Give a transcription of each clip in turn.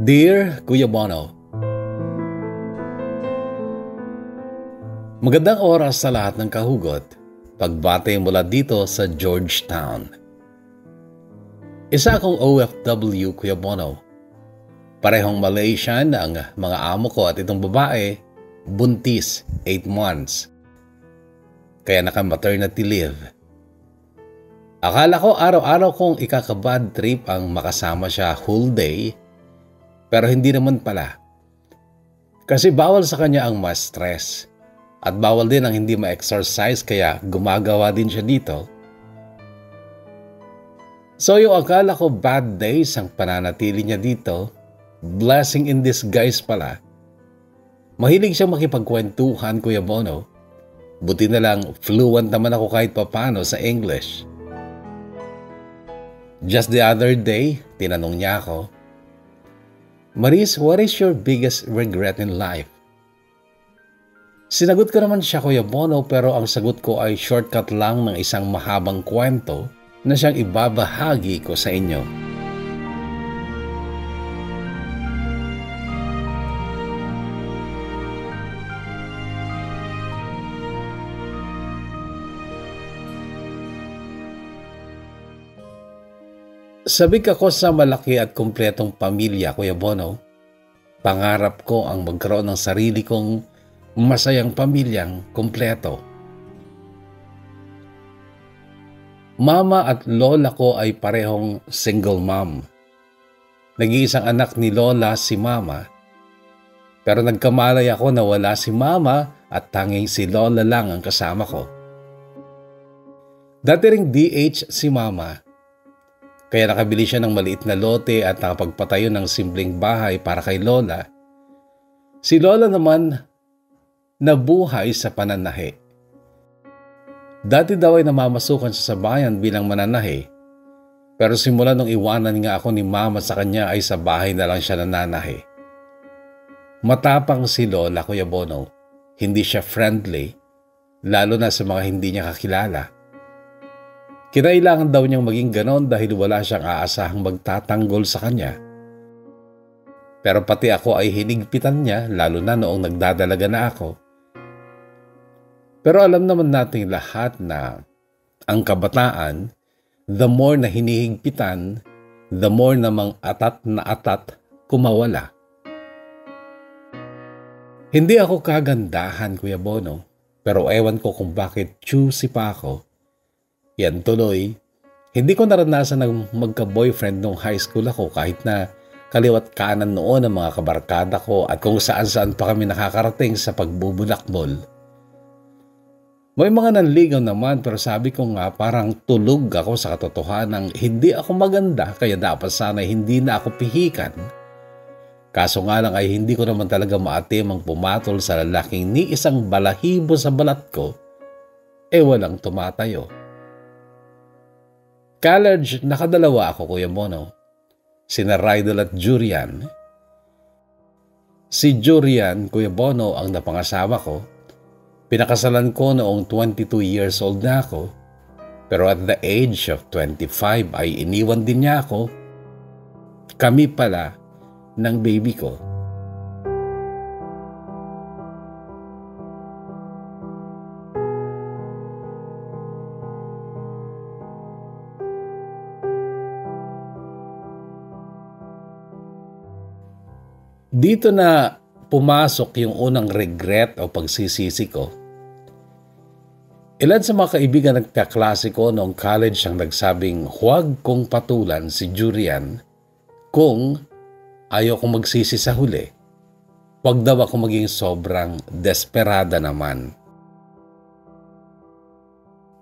Dear Kuya Bono, Magandang oras sa lahat ng kahugot pagbate mula dito sa Georgetown. Isa akong OFW Kuya Bono. Parehong Malaysian ang mga amo ko at itong babae, buntis, 8 months. Kaya naka-maternity leave. Akala ko araw-araw kong ikakabad trip ang makasama siya whole day, pero hindi naman pala. Kasi bawal sa kanya ang ma-stress at bawal din ang hindi ma-exercise kaya gumagawa din siya dito. So yung akala ko bad days ang pananatili niya dito, blessing in disguise pala. Mahilig siyang makipagkwentuhan, Kuya Bono. Buti na lang fluent naman ako kahit papano sa English. Just the other day, tinanong niya ako, Maris, what is your biggest regret in life? Sinagot ko naman siya Kuya Bono pero ang sagot ko ay shortcut lang ng isang mahabang kwento na siyang ibabahagi ko sa inyo. Sabik ako sa malaki at kumpletong pamilya, Kuya Bono. Pangarap ko ang magkaroon ng sarili kong masayang pamilyang kumpleto. Mama at lola ko ay parehong single mom. Nag-iisang anak ni lola si mama. Pero nagkamalay ako na wala si mama at tanging si lola lang ang kasama ko. Dati ring DH si mama. Kaya nakabili siya ng maliit na lote at nakapagpatayo ng simpleng bahay para kay lola. Si lola naman nabuhay sa pananahi. Dati daw ay namamasukan siya sa bayan bilang mananahi. Pero simula nung iwanan nga ako ni mama sa kanya ay sa bahay na lang siya nananahi. Matapang si Lola Kuya Bono. Hindi siya friendly, lalo na sa mga hindi niya kakilala. Kinailangan daw niyang maging ganon dahil wala siyang aasahang magtatanggol sa kanya. Pero pati ako ay hinigpitan niya lalo na noong nagdadalaga na ako pero alam naman nating lahat na ang kabataan, the more na hinihigpitan, the more namang atat na atat kumawala. Hindi ako kagandahan, Kuya Bono, pero ewan ko kung bakit choosy pa ako. Yan tuloy, hindi ko naranasan ng magka-boyfriend nung high school ako kahit na kaliwat kanan noon ang mga kabarkada ko at kung saan saan pa kami nakakarating sa pagbubulakbol. May mga nanligaw naman pero sabi ko nga parang tulog ako sa katotohanan hindi ako maganda kaya dapat sana hindi na ako pihikan. Kaso nga lang ay hindi ko naman talaga maatim ang pumatol sa lalaking ni isang balahibo sa balat ko eh walang tumatayo. College, nakadalawa ako Kuya Mono. Sina Rydel at Jurian. Si Jurian, Kuya Bono, ang napangasawa ko Pinakasalan ko noong 22 years old na ako, pero at the age of 25 ay iniwan din niya ako. Kami pala ng baby ko. Dito na pumasok yung unang regret o pagsisisi ko Ilan sa mga kaibigan ng kaklase ko noong college ang nagsabing huwag kong patulan si Jurian kung ayaw kong magsisi sa huli. Huwag daw ako maging sobrang desperada naman.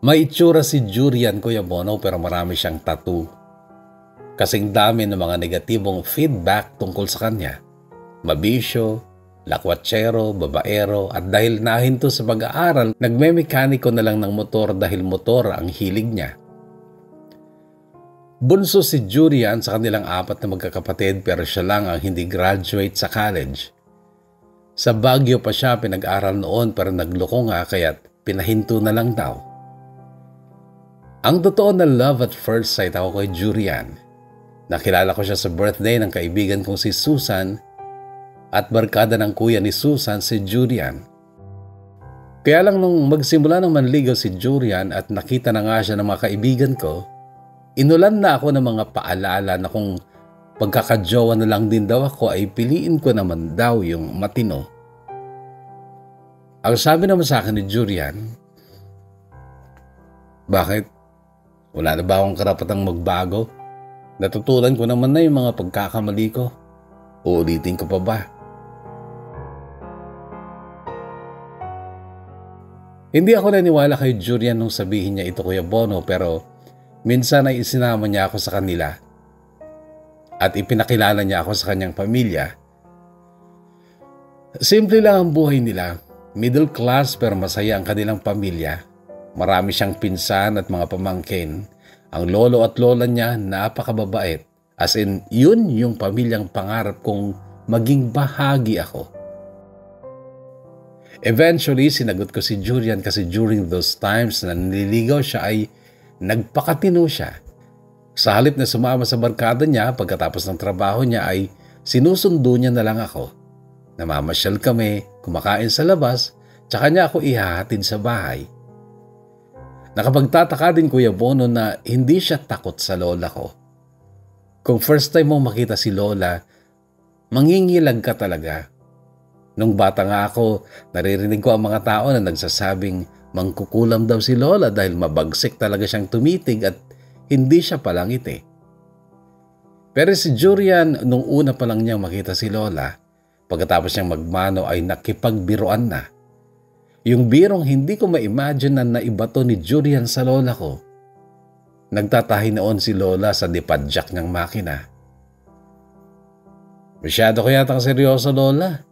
May itsura si Jurian Kuya Bono pero marami siyang tattoo. Kasing dami ng mga negatibong feedback tungkol sa kanya. Mabisyo, lakwatsero, babaero at dahil nahinto sa pag-aaral, nagme-mekaniko na lang ng motor dahil motor ang hilig niya. Bunso si Julian sa kanilang apat na magkakapatid pero siya lang ang hindi graduate sa college. Sa Baguio pa siya pinag-aral noon pero nagloko nga kaya't pinahinto na lang daw. Ang totoo na love at first sight ako kay Julian. Nakilala ko siya sa birthday ng kaibigan kong si Susan at barkada ng kuya ni Susan si Julian. Kaya lang nung magsimula ng manligaw si Julian at nakita na nga siya ng mga kaibigan ko, inulan na ako ng mga paalala na kung pagkakajowa na lang din daw ako ay piliin ko naman daw yung matino. Ang sabi naman sa akin ni Julian, bakit? Wala na ba akong karapatang magbago? Natutulan ko naman na yung mga pagkakamali ko. Uulitin ko pa ba? Hindi ako naniwala kay Julian nung sabihin niya ito Kuya Bono pero minsan ay isinama niya ako sa kanila at ipinakilala niya ako sa kanyang pamilya. Simple lang ang buhay nila. Middle class pero masaya ang kanilang pamilya. Marami siyang pinsan at mga pamangkin. Ang lolo at lola niya napakababait. As in, yun yung pamilyang pangarap kong maging bahagi ako. Eventually, sinagot ko si Julian kasi during those times na nililigaw siya ay nagpakatino siya. Sa halip na sumama sa barkada niya pagkatapos ng trabaho niya ay sinusundo niya na lang ako. Namamasyal kami, kumakain sa labas, tsaka niya ako ihahatid sa bahay. Nakapagtataka din Kuya Bono na hindi siya takot sa lola ko. Kung first time mo makita si lola, mangingilag ka talaga Nung bata nga ako, naririnig ko ang mga tao na nagsasabing mangkukulam daw si Lola dahil mabagsik talaga siyang tumitig at hindi siya palangiti. Pero si Jurian, nung una pa lang niyang makita si Lola, pagkatapos niyang magmano ay nakipagbiruan na. Yung birong hindi ko ma-imagine na naibato ni Jurian sa Lola ko. Nagtatahi noon si Lola sa dipadjak ng makina. Masyado ko yata seryoso, Lola.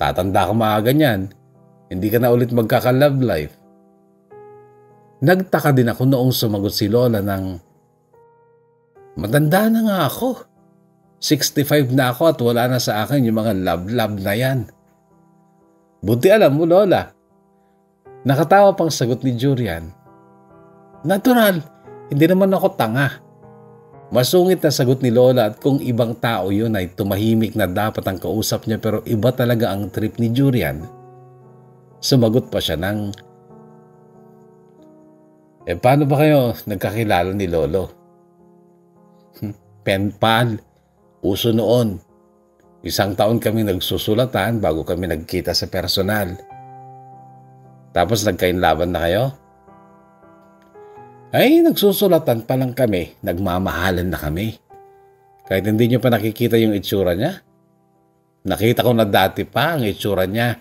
Tatanda ka maaga niyan. Hindi ka na ulit magkaka-love life. Nagtaka din ako noong sumagot si Lola ng Matanda na nga ako. 65 na ako at wala na sa akin yung mga love-love na yan. Buti alam mo, Lola. Nakatawa pang sagot ni Jurian. Natural, hindi naman ako tanga. Masungit na sagot ni Lola at kung ibang tao yun ay tumahimik na dapat ang kausap niya pero iba talaga ang trip ni Jurian. Sumagot pa siya ng, Eh paano ba kayo nagkakilala ni Lolo? Hmm, pen pal, uso noon. Isang taon kami nagsusulatan bago kami nagkita sa personal. Tapos nagkainlaban na kayo? Ay nagsusulatan pa lang kami, nagmamahalan na kami. Kahit hindi nyo pa nakikita yung itsura niya. Nakita ko na dati pa ang itsura niya.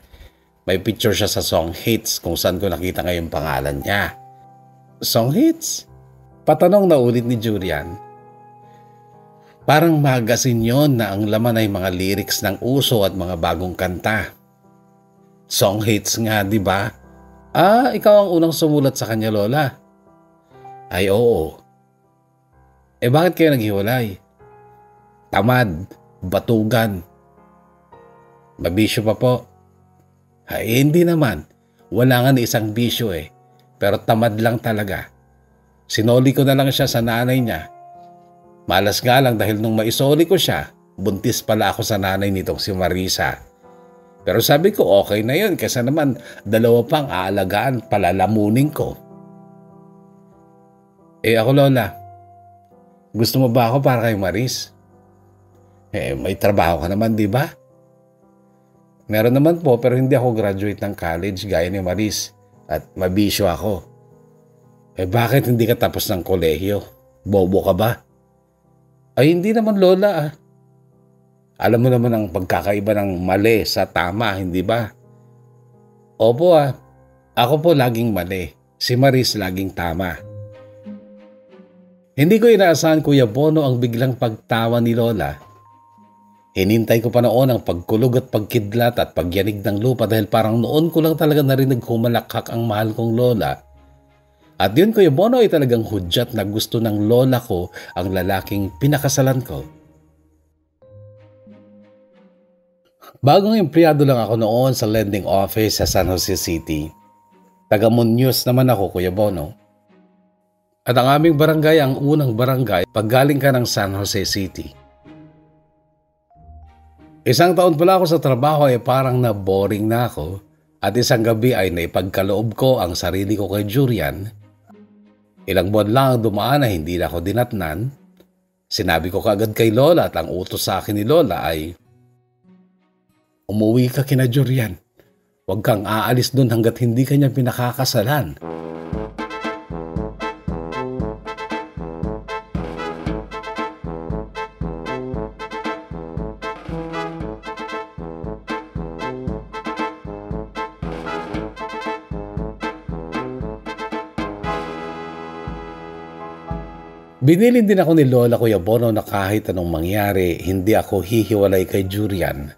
May picture siya sa Song Hits kung saan ko nakita ngayong pangalan niya. Song Hits? Patanong na ulit ni Julian. Parang magazine yon na ang laman ay mga lyrics ng uso at mga bagong kanta. Song hits nga, di ba? Ah, ikaw ang unang sumulat sa kanya, Lola. Ay oo. Eh bakit kayo naghiwalay? Tamad, batugan. Mabisyo pa po. Ay hindi naman. Wala nga ni isang bisyo eh. Pero tamad lang talaga. Sinoli ko na lang siya sa nanay niya. Malas nga lang dahil nung maisoli ko siya, buntis pala ako sa nanay nitong si Marisa. Pero sabi ko okay na yun kasi naman dalawa pang aalagaan palalamunin ko. Eh ako Lola, gusto mo ba ako para kay Maris? Eh may trabaho ka naman di ba? Meron naman po pero hindi ako graduate ng college gaya ni Maris at mabisyo ako. Eh bakit hindi ka tapos ng kolehiyo? Bobo ka ba? Ay hindi naman Lola ah. Alam mo naman ang pagkakaiba ng mali sa tama, hindi ba? Opo ah. Ako po laging mali. Si Maris laging tama. Hindi ko inaasahan Kuya Bono ang biglang pagtawa ni Lola. Hinintay ko pa noon ang pagkulog at pagkidlat at pagyanig ng lupa dahil parang noon ko lang talaga narinig humalakhak ang mahal kong Lola. At yun Kuya Bono ay talagang hudyat na gusto ng Lola ko ang lalaking pinakasalan ko. Bagong empleyado lang ako noon sa lending office sa San Jose City. Taga Munyos naman ako, Kuya Bono. At ang aming barangay ang unang barangay pag galing ka ng San Jose City. Isang taon pala ako sa trabaho ay parang na boring na ako at isang gabi ay naipagkaloob ko ang sarili ko kay Jurian. Ilang buwan lang ang dumaan na hindi na ako dinatnan. Sinabi ko kagad kay Lola at ang utos sa akin ni Lola ay Umuwi ka kina Jurian. Huwag kang aalis doon hanggat hindi kanya pinakakasalan. Binilin din ako ni Lola Kuya Bono na kahit anong mangyari, hindi ako hihiwalay kay Jurian.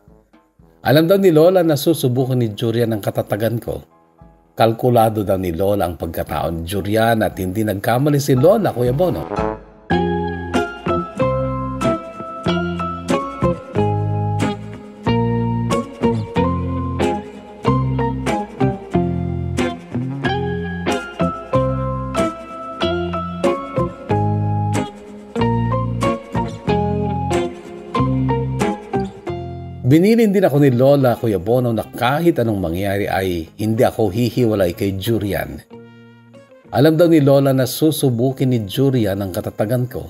Alam daw ni Lola na susubukan ni Jurian ang katatagan ko. Kalkulado daw ni Lola ang pagkatao ni Jurian at hindi nagkamali si Lola Kuya Bono. Binilin din ako ni Lola Kuya Bono na kahit anong mangyari ay hindi ako hihiwalay kay Jurian. Alam daw ni Lola na susubukin ni Jurian ang katatagan ko.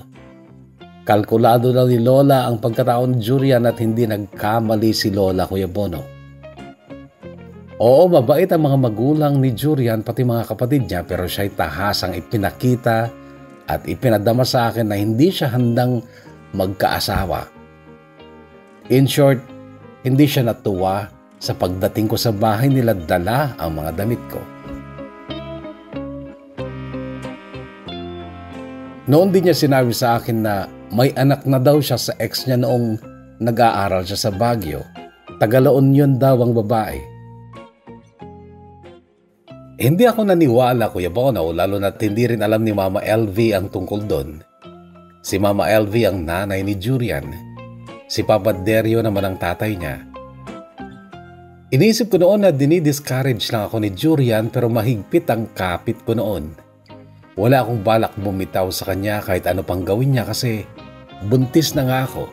Kalkulado daw ni Lola ang pagkatao ni Jurian at hindi nagkamali si Lola Kuya Bono. Oo, mabait ang mga magulang ni Jurian pati mga kapatid niya pero siya'y tahasang ipinakita at ipinadama sa akin na hindi siya handang magkaasawa. In short, hindi siya natuwa sa pagdating ko sa bahay nila dala ang mga damit ko. Noon din niya sinabi sa akin na may anak na daw siya sa ex niya noong nag-aaral siya sa Baguio. Tagaloon yun daw ang babae. Hindi ako naniwala, Kuya Bono, lalo na't hindi rin alam ni Mama LV ang tungkol doon. Si Mama LV ang nanay ni Jurian Si Papa Derio naman ang tatay niya. Inisip ko noon na dinidiscourage lang ako ni Jurian pero mahigpit ang kapit ko noon. Wala akong balak bumitaw sa kanya kahit ano pang gawin niya kasi buntis na nga ako.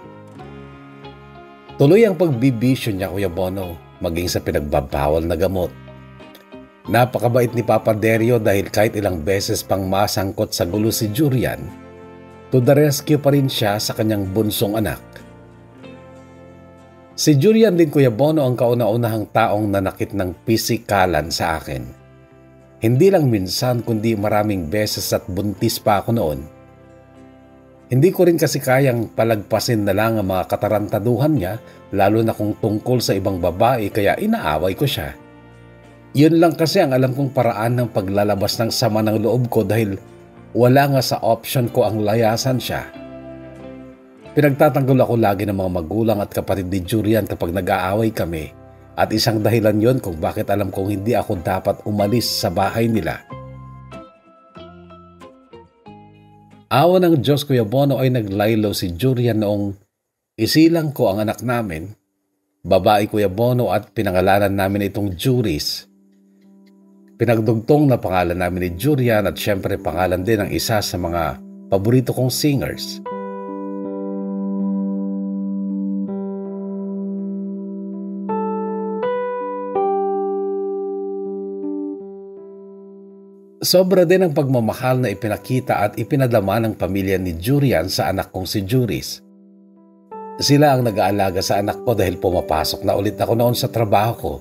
Tuloy ang pagbibisyo niya Kuya Bono maging sa pinagbabawal na gamot. Napakabait ni Papa Derio dahil kahit ilang beses pang masangkot sa gulo si Jurian, to the rescue pa rin siya sa kanyang bunsong anak. Si Julian din Kuya Bono ang kauna-unahang taong nanakit ng pisikalan sa akin. Hindi lang minsan kundi maraming beses at buntis pa ako noon. Hindi ko rin kasi kayang palagpasin na lang ang mga katarantaduhan niya lalo na kung tungkol sa ibang babae kaya inaaway ko siya. Yun lang kasi ang alam kong paraan ng paglalabas ng sama ng loob ko dahil wala nga sa option ko ang layasan siya. Pinagtatanggol ako lagi ng mga magulang at kapatid ni Jurian kapag nag-aaway kami at isang dahilan yon kung bakit alam kong hindi ako dapat umalis sa bahay nila. Awa ng Diyos Kuya Bono ay naglaylo si Jurian noong isilang ko ang anak namin, babae Kuya Bono at pinangalanan namin itong Juris. Pinagdugtong na pangalan namin ni Jurian at syempre pangalan din ng isa sa mga paborito kong singers – Sobra din ang pagmamahal na ipinakita at ipinadama ng pamilya ni Jurian sa anak kong si Juris. Sila ang nag-aalaga sa anak ko dahil pumapasok na ulit ako noon sa trabaho ko.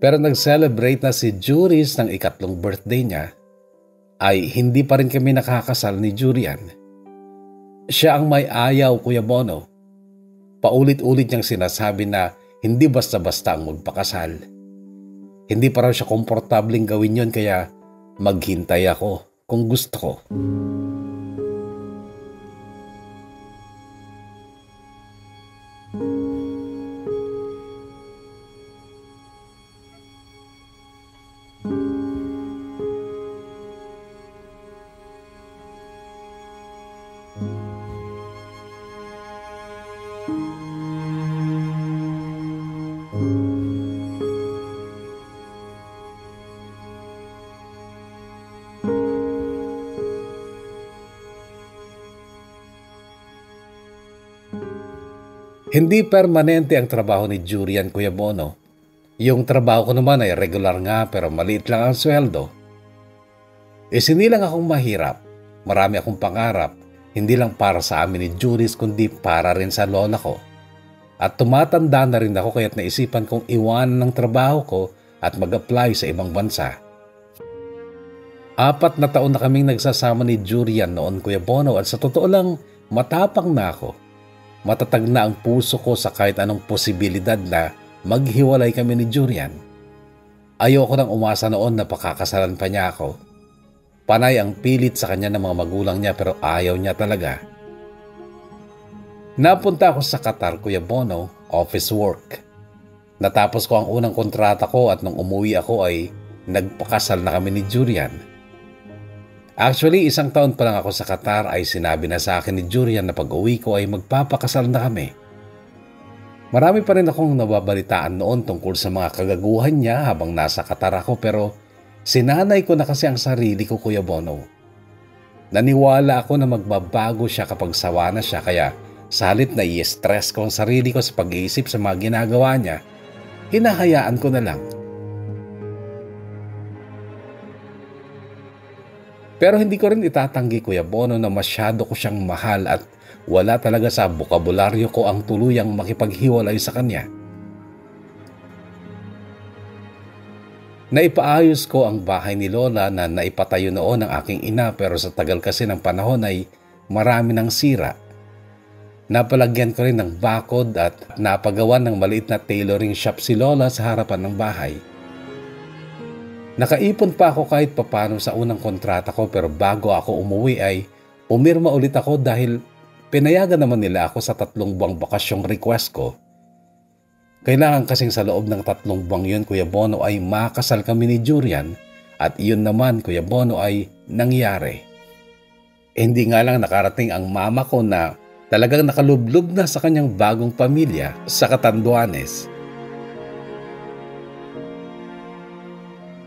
Pero nag-celebrate na si Juris ng ikatlong birthday niya ay hindi pa rin kami nakakasal ni Jurian. Siya ang may ayaw, Kuya Bono. Paulit-ulit niyang sinasabi na hindi basta-basta ang magpakasal. Hindi pa raw siya komportabling gawin yon kaya maghintay ako kung gusto ko. Hindi permanente ang trabaho ni Jurian Kuya Bono. Yung trabaho ko naman ay regular nga pero maliit lang ang sweldo. Isinilang akong mahirap. Marami akong pangarap. Hindi lang para sa amin ni Juris kundi para rin sa lola ko. At tumatanda na rin ako kaya't naisipan kong iwanan ng trabaho ko at mag-apply sa ibang bansa. Apat na taon na kaming nagsasama ni Jurian noon Kuya Bono at sa totoo lang matapang na ako matatag na ang puso ko sa kahit anong posibilidad na maghiwalay kami ni Jurian. Ayoko nang umasa noon na pakakasalan pa niya ako. Panay ang pilit sa kanya ng mga magulang niya pero ayaw niya talaga. Napunta ako sa Qatar, Kuya Bono, office work. Natapos ko ang unang kontrata ko at nung umuwi ako ay nagpakasal na kami ni Jurian. Actually, isang taon pa lang ako sa Qatar ay sinabi na sa akin ni Jurian na pag-uwi ko ay magpapakasal na kami. Marami pa rin akong nababalitaan noon tungkol sa mga kagaguhan niya habang nasa Qatar ako pero sinanay ko na kasi ang sarili ko Kuya Bono. Naniwala ako na magbabago siya kapag sawa na siya kaya salit na i-stress ko ang sarili ko sa pag-iisip sa mga ginagawa niya, hinahayaan ko na lang Pero hindi ko rin itatanggi Kuya Bono na masyado ko siyang mahal at wala talaga sa bukabularyo ko ang tuluyang makipaghiwalay sa kanya. Naipaayos ko ang bahay ni Lola na naipatayo noon ng aking ina pero sa tagal kasi ng panahon ay marami ng sira. Napalagyan ko rin ng bakod at napagawan ng maliit na tailoring shop si Lola sa harapan ng bahay. Nakaipon pa ako kahit papano sa unang kontrata ko pero bago ako umuwi ay umirma ulit ako dahil pinayagan naman nila ako sa tatlong buwang bakasyong request ko. Kailangan kasing sa loob ng tatlong buwang yun Kuya Bono ay makasal kami ni Jurian at iyon naman Kuya Bono ay nangyari. Eh, hindi nga lang nakarating ang mama ko na talagang nakalublob na sa kanyang bagong pamilya sa Katanduanes.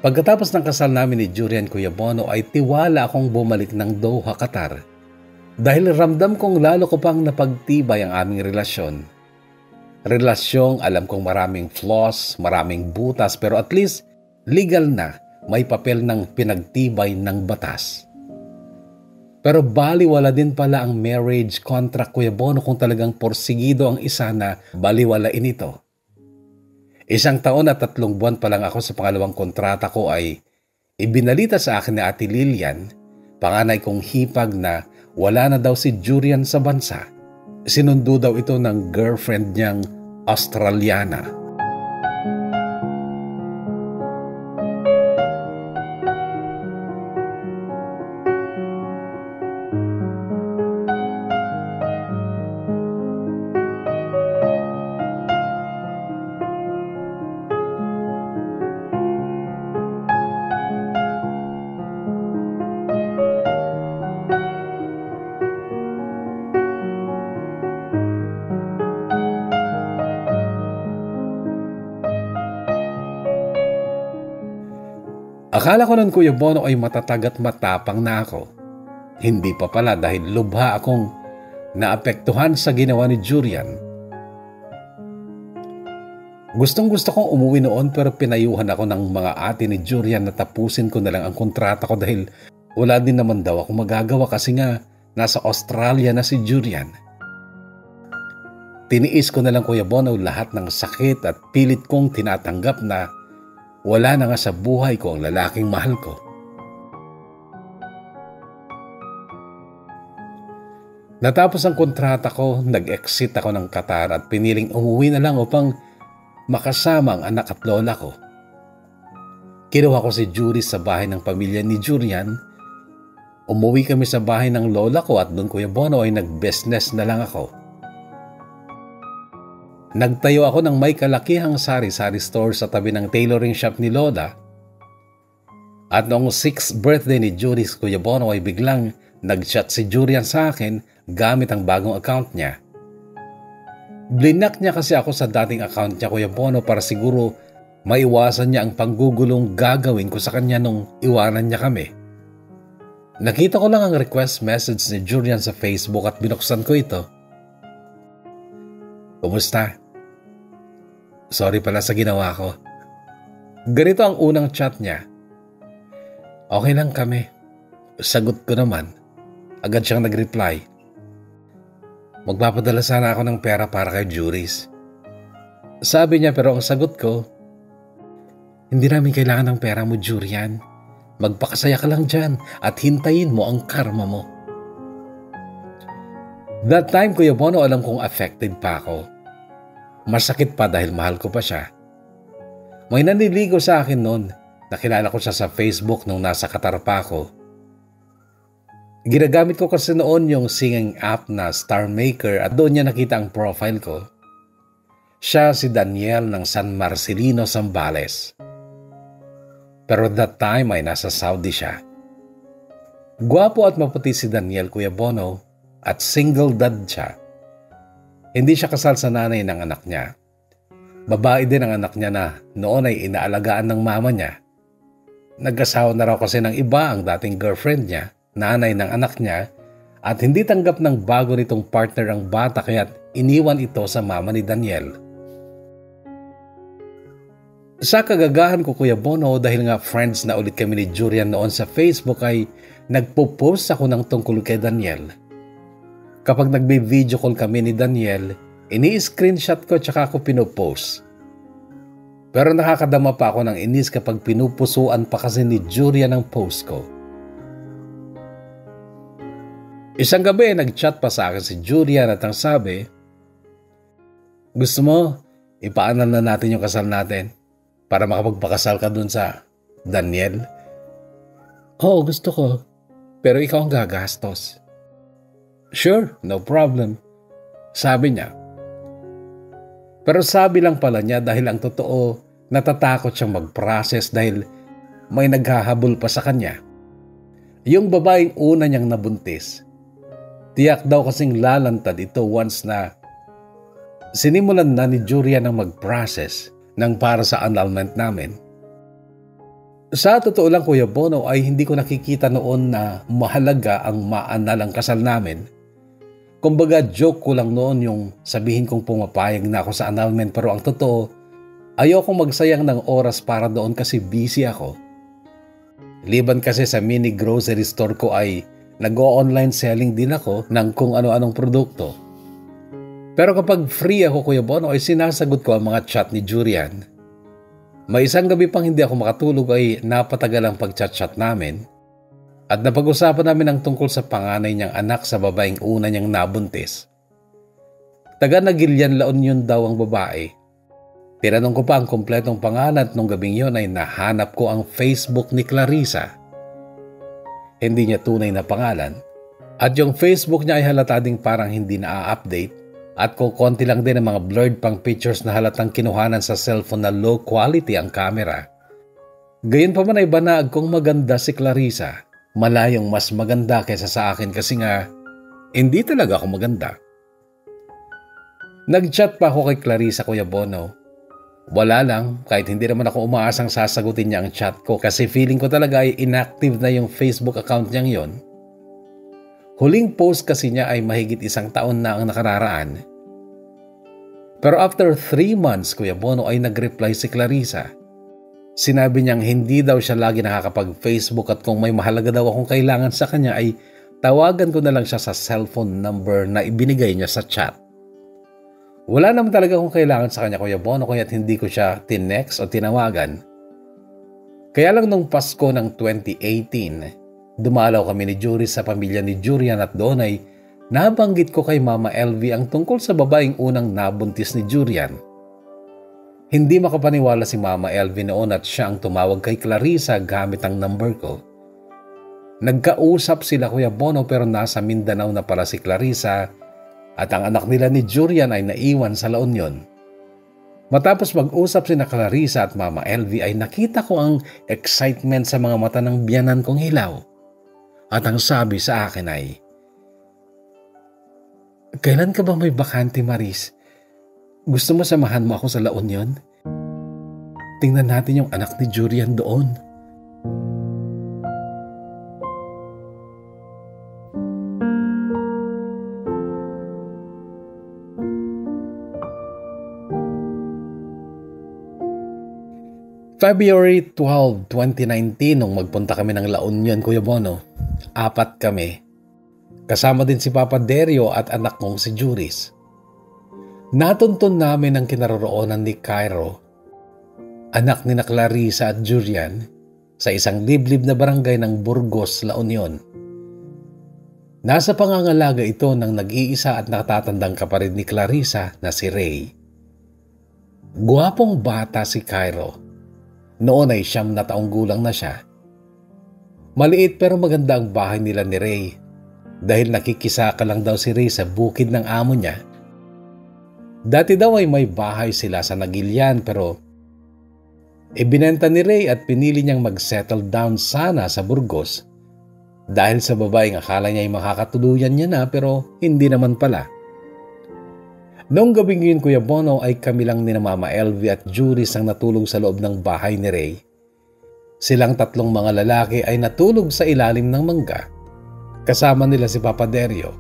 Pagkatapos ng kasal namin ni Jurian Kuya Bono ay tiwala akong bumalik ng Doha, Qatar. Dahil ramdam kong lalo ko pang napagtibay ang aming relasyon. Relasyong alam kong maraming flaws, maraming butas pero at least legal na may papel ng pinagtibay ng batas. Pero baliwala din pala ang marriage contract Kuya Bono kung talagang porsigido ang isa na baliwalain ito. Isang taon at tatlong buwan pa lang ako sa pangalawang kontrata ko ay ibinalita sa akin ni Ate Lilian, panganay kong hipag na wala na daw si Jurian sa bansa. Sinundo daw ito ng girlfriend niyang Australiana. Akala ko nun Kuya Bono ay matatag at matapang na ako. Hindi pa pala dahil lubha akong naapektuhan sa ginawa ni Jurian. Gustong gusto kong umuwi noon pero pinayuhan ako ng mga ate ni Jurian na tapusin ko na lang ang kontrata ko dahil wala din naman daw ako magagawa kasi nga nasa Australia na si Jurian. Tiniis ko na lang Kuya Bono lahat ng sakit at pilit kong tinatanggap na wala na nga sa buhay ko ang lalaking mahal ko. Natapos ang kontrata ko, nag-exit ako ng Qatar at piniling umuwi na lang upang makasama ang anak at lola ko. Kinuha ko si Judy sa bahay ng pamilya ni Julian. Umuwi kami sa bahay ng lola ko at doon Kuya Bono ay nag-business na lang ako. Nagtayo ako ng may kalakihang sari-sari store sa tabi ng tailoring shop ni Lola. At noong 6th birthday ni Judy's Kuya Bono ay biglang nag-chat si Jurian sa akin gamit ang bagong account niya. Blinak niya kasi ako sa dating account niya Kuya Bono para siguro maiwasan niya ang panggugulong gagawin ko sa kanya nung iwanan niya kami. Nakita ko lang ang request message ni Julian sa Facebook at binuksan ko ito. Kumusta? Sorry pala sa ginawa ko. Ganito ang unang chat niya. Okay lang kami. Sagot ko naman. Agad siyang nag-reply. Magpapadala sana ako ng pera para kay Juris. Sabi niya pero ang sagot ko, hindi namin kailangan ng pera mo, Jurian. Magpakasaya ka lang dyan at hintayin mo ang karma mo. That time, Kuya Bono, alam kong affected pa ako. Masakit pa dahil mahal ko pa siya. May naniligo sa akin noon. Nakilala ko siya sa Facebook nung nasa Qatar pa ako. Ginagamit ko kasi noon yung singing app na Star Maker at doon niya nakita ang profile ko. Siya si Daniel ng San Marcelino, Zambales. Pero that time ay nasa Saudi siya. Guwapo at maputi si Daniel Kuya Bono at single dad siya. Hindi siya kasal sa nanay ng anak niya. Babae din ang anak niya na noon ay inaalagaan ng mama niya. Nag-asawa na raw kasi ng iba ang dating girlfriend niya, nanay ng anak niya, at hindi tanggap ng bago nitong partner ang bata kaya iniwan ito sa mama ni Daniel. Sa kagagahan ko Kuya Bono dahil nga friends na ulit kami ni Julian noon sa Facebook ay nagpo-post ako ng tungkol kay Daniel. Kapag nagbe-video call kami ni Daniel, ini-screenshot ko tsaka ako pinopost. Pero nakakadama pa ako ng inis kapag pinupusuan pa kasi ni Julia ng post ko. Isang gabi, nag-chat pa sa akin si Julia at ang sabi, Gusto mo, ipaanan na natin yung kasal natin para makapagpakasal ka dun sa Daniel? Oo, gusto ko. Pero ikaw ang gagastos. Sure, no problem. Sabi niya. Pero sabi lang pala niya dahil ang totoo, natatakot siyang mag-process dahil may naghahabol pa sa kanya. Yung babaeng una niyang nabuntis, tiyak daw kasing lalantad ito once na sinimulan na ni Julia ng mag-process ng para sa annulment namin. Sa totoo lang Kuya Bono ay hindi ko nakikita noon na mahalaga ang maanal ang kasal namin Kumbaga joke ko lang noon yung sabihin kong pumapayag na ako sa annulment pero ang totoo, ayokong magsayang ng oras para doon kasi busy ako. Liban kasi sa mini grocery store ko ay nag-online selling din ako ng kung ano-anong produkto. Pero kapag free ako Kuya Bono ay sinasagot ko ang mga chat ni Jurian. May isang gabi pang hindi ako makatulog ay napatagal ang pag-chat-chat namin at napag-usapan namin ang tungkol sa panganay niyang anak sa babaeng una niyang nabuntis. Taga Nagilian Laon yun daw ang babae. Tinanong ko pa ang kompletong pangalan at nung gabing yun ay nahanap ko ang Facebook ni Clarissa. Hindi niya tunay na pangalan. At yung Facebook niya ay halata ding parang hindi na-update at kung konti lang din ang mga blurred pang pictures na halatang kinuhanan sa cellphone na low quality ang camera. Gayon pa man ay banag kung maganda si Clarissa malayong mas maganda kaysa sa akin kasi nga hindi talaga ako maganda. Nag-chat pa ako kay Clarissa Kuya Bono. Wala lang, kahit hindi naman ako umaasang sasagutin niya ang chat ko kasi feeling ko talaga ay inactive na yung Facebook account niyang yon. Huling post kasi niya ay mahigit isang taon na ang nakararaan. Pero after 3 months, Kuya Bono ay nag-reply si Clarissa Sinabi niyang hindi daw siya lagi nakakapag-Facebook at kung may mahalaga daw akong kailangan sa kanya ay tawagan ko na lang siya sa cellphone number na ibinigay niya sa chat. Wala naman talaga akong kailangan sa kanya Kuya Bono kaya't hindi ko siya tinext o tinawagan. Kaya lang nung Pasko ng 2018, dumalaw kami ni Jury sa pamilya ni Jurian at doon ay nabanggit ko kay Mama LV ang tungkol sa babaeng unang nabuntis ni Jurian. Hindi makapaniwala si Mama Elvin noon at siya ang tumawag kay Clarissa gamit ang number ko. Nagkausap sila Kuya Bono pero nasa Mindanao na pala si Clarissa at ang anak nila ni Jurian ay naiwan sa La Union. Matapos mag-usap si na Clarissa at Mama Elvie ay nakita ko ang excitement sa mga mata ng biyanan kong hilaw. At ang sabi sa akin ay, Kailan ka ba may bakante Maris? Gusto mo samahan mo ako sa La Union? Tingnan natin yung anak ni Jurian doon. February 12, 2019, nung magpunta kami ng La Union, Kuya Bono, apat kami. Kasama din si Papa Derio at anak kong si Juris. Natuntun namin ang kinaroroonan ni Cairo, anak ni na Clarissa at Julian, sa isang liblib na barangay ng Burgos, La Union. Nasa pangangalaga ito ng nag-iisa at natatandang kaparid ni Clarissa na si Ray. Guwapong bata si Cairo. Noon ay siyam na taong gulang na siya. Maliit pero maganda ang bahay nila ni Ray dahil nakikisaka lang daw si Ray sa bukid ng amo niya. Dati daw ay may bahay sila sa Nagilian pero ibinenta ni Ray at pinili niyang mag-settle down sana sa Burgos dahil sa babaeng akala niya ay makakatuluyan niya na pero hindi naman pala. Noong gabing yun, Kuya Bono, ay kami lang ni Mama Elvie at Juris ang natulog sa loob ng bahay ni Ray. Silang tatlong mga lalaki ay natulog sa ilalim ng mangga. Kasama nila si Papa Derio.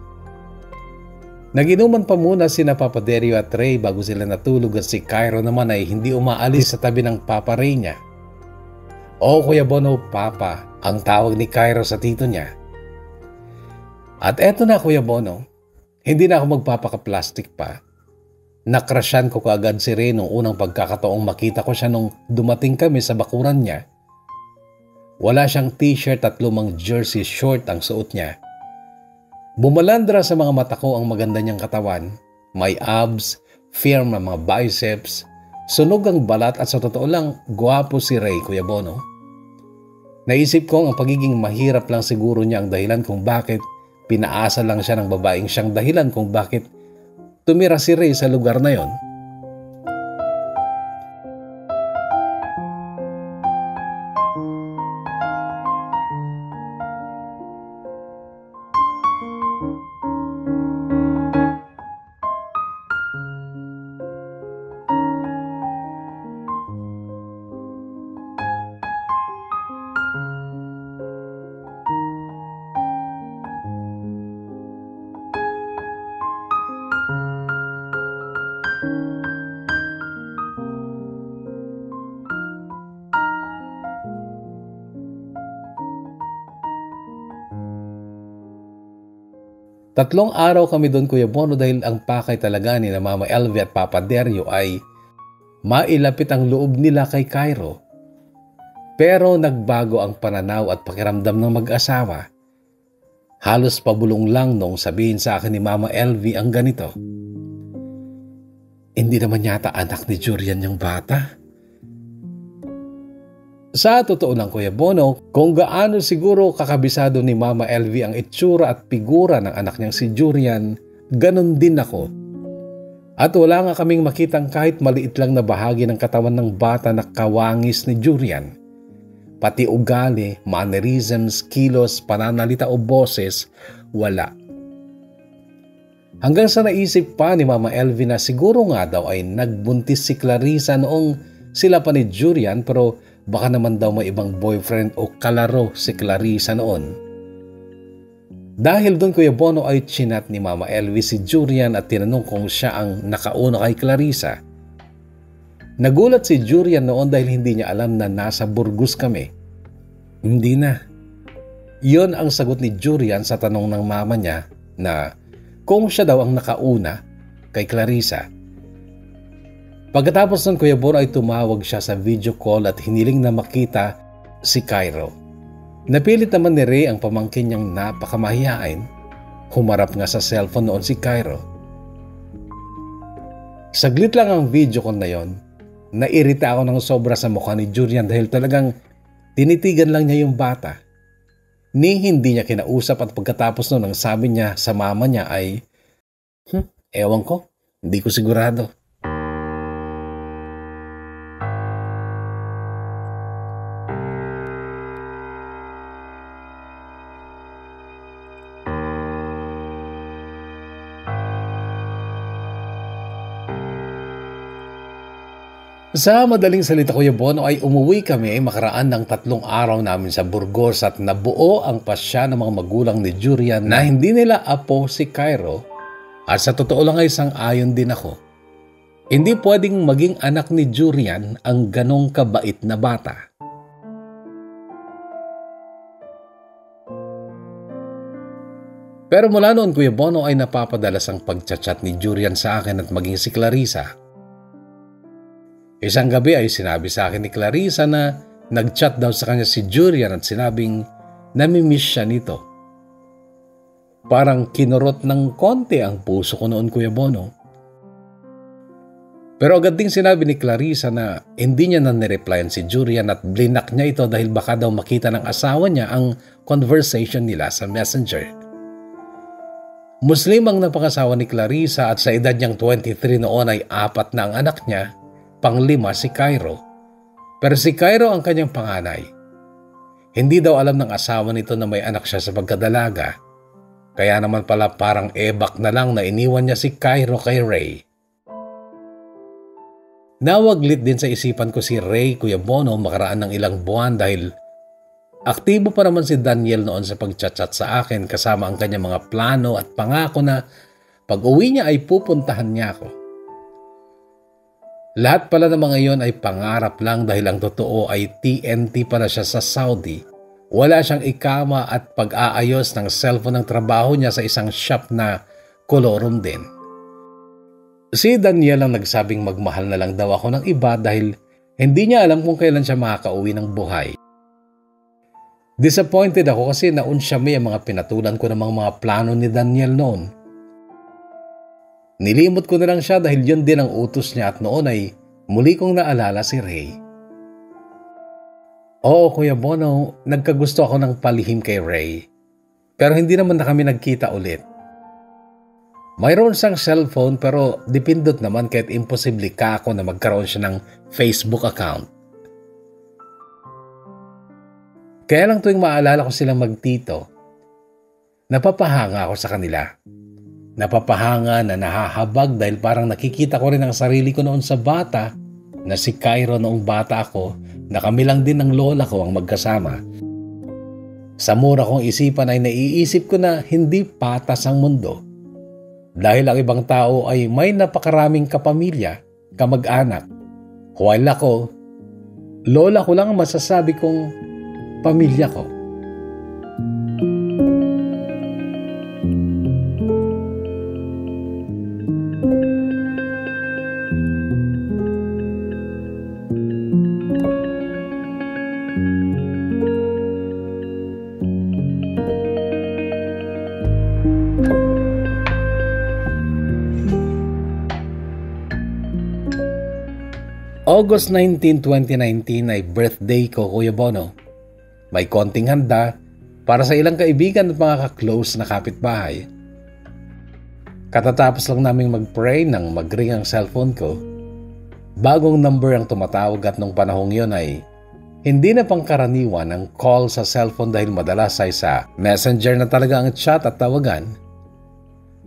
Naginuman pa muna si na Papa Derio at Ray bago sila natulog at si Cairo naman ay hindi umaalis sa tabi ng Papa Ray niya. O Kuya Bono, Papa, ang tawag ni Cairo sa tito niya. At eto na Kuya Bono, hindi na ako magpapaka-plastic pa Nakrasyan ko kaagad si Ray nung unang pagkakataong makita ko siya nung dumating kami sa bakuran niya. Wala siyang t-shirt at lumang jersey short ang suot niya. Bumalandra sa mga mata ko ang maganda niyang katawan. May abs, firm na mga biceps, sunog ang balat at sa totoo lang, guwapo si Ray, Kuya Bono. Naisip ko ang pagiging mahirap lang siguro niya ang dahilan kung bakit pinaasa lang siya ng babaeng siyang dahilan kung bakit tumira si Ray sa lugar na yon Tatlong araw kami doon Kuya Bono dahil ang pakay talaga ni na Mama Elvie at Papa Derio ay mailapit ang loob nila kay Cairo. Pero nagbago ang pananaw at pakiramdam ng mag-asawa. Halos pabulong lang nung sabihin sa akin ni Mama Elvie ang ganito. Hindi naman yata anak ni Julian yung bata. Sa totoo lang Kuya Bono, kung gaano siguro kakabisado ni Mama LV ang itsura at figura ng anak niyang si Jurian, ganon din ako. At wala nga kaming makitang kahit maliit lang na bahagi ng katawan ng bata na kawangis ni Jurian. Pati ugali, mannerisms, kilos, pananalita o boses, wala. Hanggang sa naisip pa ni Mama Elvie na siguro nga daw ay nagbuntis si Clarissa noong sila pa ni Jurian pero Baka naman daw may ibang boyfriend o kalaro si Clarissa noon. Dahil doon Kuya Bono ay chinat ni Mama Elvis si Jurian at tinanong kung siya ang nakauna kay Clarissa. Nagulat si Jurian noon dahil hindi niya alam na nasa Burgos kami. Hindi na. Iyon ang sagot ni Jurian sa tanong ng mama niya na kung siya daw ang nakauna kay Clarissa. Pagkatapos ng Kuya Bor ay tumawag siya sa video call at hiniling na makita si Cairo. Napilit naman ni Ray ang pamangkin niyang napakamahihain. Humarap nga sa cellphone noon si Cairo. Saglit lang ang video call na yon. Nairita ako ng sobra sa mukha ni Julian dahil talagang tinitigan lang niya yung bata. Ni hindi niya kinausap at pagkatapos noon ang sabi niya sa mama niya ay, Hmm, ewan ko, hindi ko sigurado. Sa madaling salita Kuya Bono ay umuwi kami makaraan ng tatlong araw namin sa Burgos at nabuo ang pasya ng mga magulang ni Julian na hindi nila apo si Cairo at sa totoo lang ay isang ayon din ako. Hindi pwedeng maging anak ni Jurian ang ganong kabait na bata. Pero mula noon Kuya Bono ay napapadalas ang pagchat-chat ni Jurian sa akin at maging si Clarissa. Isang gabi ay sinabi sa akin ni Clarissa na nag-chat daw sa kanya si Jurian at sinabing namimiss siya nito. Parang kinurot ng konti ang puso ko noon Kuya Bono. Pero agad ding sinabi ni Clarissa na hindi niya na nireplyan si Jurian at blinak niya ito dahil baka daw makita ng asawa niya ang conversation nila sa messenger. Muslim ang napakasawa ni Clarissa at sa edad niyang 23 noon ay apat na ang anak niya, panglima si Cairo. Pero si Cairo ang kanyang panganay. Hindi daw alam ng asawa nito na may anak siya sa pagkadalaga. Kaya naman pala parang ebak na lang na iniwan niya si Cairo kay Ray. Nawaglit din sa isipan ko si Ray Kuya Bono makaraan ng ilang buwan dahil Aktibo pa naman si Daniel noon sa pagchat-chat sa akin kasama ang kanyang mga plano at pangako na pag uwi niya ay pupuntahan niya ako. Lahat pala ng mga iyon ay pangarap lang dahil ang totoo ay TNT pala siya sa Saudi. Wala siyang ikama at pag-aayos ng cellphone ng trabaho niya sa isang shop na kolorum din. Si Daniel ang nagsabing magmahal na lang daw ako ng iba dahil hindi niya alam kung kailan siya makakauwi ng buhay. Disappointed ako kasi naun siya may ang mga pinatulan ko ng mga plano ni Daniel noon. Nilimot ko na lang siya dahil yun din ang utos niya at noon ay muli kong naalala si Ray. Oo, Kuya Bono, nagkagusto ako ng palihim kay Ray. Pero hindi naman na kami nagkita ulit. Mayroon siyang cellphone pero dipindot naman kahit imposible ka ako na magkaroon siya ng Facebook account. Kaya lang tuwing maalala ko silang magtito, napapahanga ako sa kanila. Napapahanga na nahahabag dahil parang nakikita ko rin ang sarili ko noon sa bata na si Cairo noong bata ako na kami lang din ng lola ko ang magkasama. Sa mura kong isipan ay naiisip ko na hindi patas ang mundo. Dahil ang ibang tao ay may napakaraming kapamilya, kamag-anak. While ako, lola ko lang ang masasabi kong pamilya ko. August 19, 2019 ay birthday ko, Kuya Bono. May konting handa para sa ilang kaibigan at mga ka-close na kapitbahay. Katatapos lang naming mag-pray nang mag-ring ang cellphone ko. Bagong number ang tumatawag at nung panahong yon ay hindi na pangkaraniwan ang call sa cellphone dahil madalas ay sa messenger na talaga ang chat at tawagan.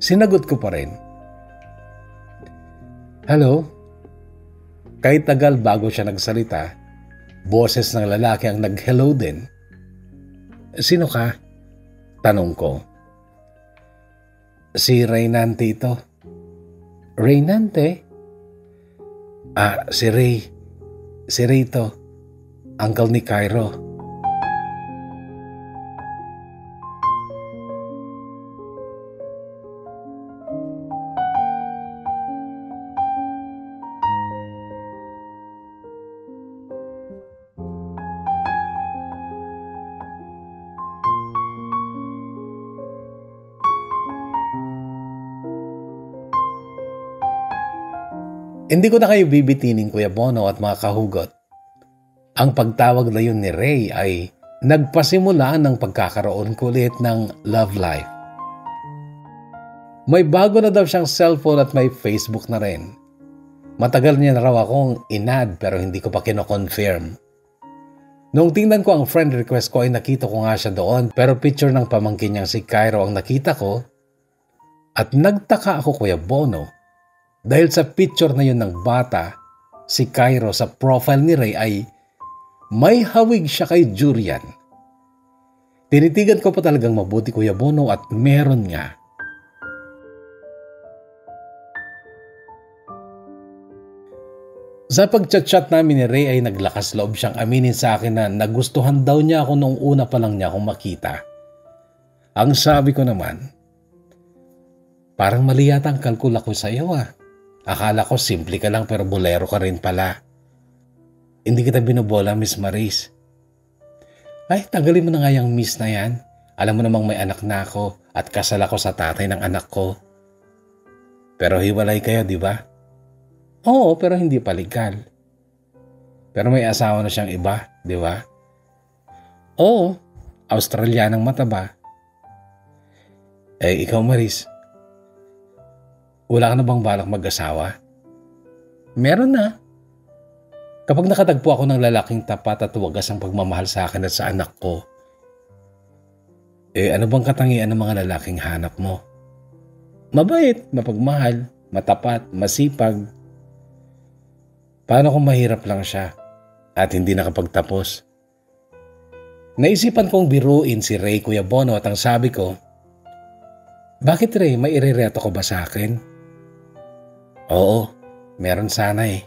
Sinagot ko pa rin. Hello? Kahit tagal bago siya nagsalita, boses ng lalaki ang nag-hello din. Sino ka? Tanong ko. Si Reynante ito. Reynante? Ah, si Ray. Si Ray ito. Uncle ni Cairo. Hindi ko na kayo bibitinin Kuya Bono at mga kahugot. Ang pagtawag na yun ni Ray ay nagpasimula ng pagkakaroon ko ulit ng love life. May bago na daw siyang cellphone at may Facebook na rin. Matagal niya na raw akong inad pero hindi ko pa kino-confirm. Nung tingnan ko ang friend request ko ay nakita ko nga siya doon pero picture ng pamangkin niyang si Cairo ang nakita ko at nagtaka ako Kuya Bono dahil sa picture na yun ng bata, si Cairo sa profile ni Ray ay may hawig siya kay Jurian. Tinitigan ko pa talagang mabuti Kuya Bono at meron nga. Sa pagchat-chat namin ni Ray ay naglakas loob siyang aminin sa akin na nagustuhan daw niya ako nung una pa lang niya akong makita. Ang sabi ko naman, parang mali yata ang kalkula ko sa iyo ah. Akala ko simple ka lang pero bolero ka rin pala. Hindi kita binobola, Miss Maris. Ay, tanggalin mo na nga yung miss na yan. Alam mo namang may anak na ako at kasal ako sa tatay ng anak ko. Pero hiwalay kayo, di ba? Oo, pero hindi pa legal. Pero may asawa na siyang iba, di ba? Oo, Australianang mataba. Eh, ikaw Maris, wala ka na bang balak mag-asawa? Meron na. Kapag nakatagpo ako ng lalaking tapat at wagas ang pagmamahal sa akin at sa anak ko, eh ano bang katangian ng mga lalaking hanap mo? Mabait, mapagmahal, matapat, masipag, Paano kung mahirap lang siya at hindi nakapagtapos? Naisipan kong biruin si Ray Kuya Bono at ang sabi ko, Bakit Ray, may irereto ko ba sa akin? Oo, meron sana eh.